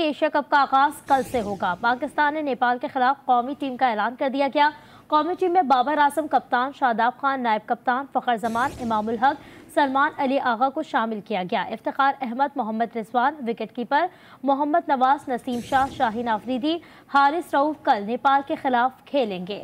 के Asia cup का आगाज़ कल से होगा। पाकिस्तान ने नेपाल के खिलाफ कौमी टीम का ऐलान कर दिया गया। कौमी टीम में बाबर आज़म कप्तान, शादाब खान नायब कप्तान, फ़खर जमान, इमामुल हक, सलमान अली आगा को शामिल किया गया। इफ्तार अहमद, मोहम्मद रिजवान विकेट कीपर मोहम्मद नवाज़, नसीम शाह, शाहीन आफरीदी, हारिस रऊफ कल नेपाल के खिलाफ खेलेंगे।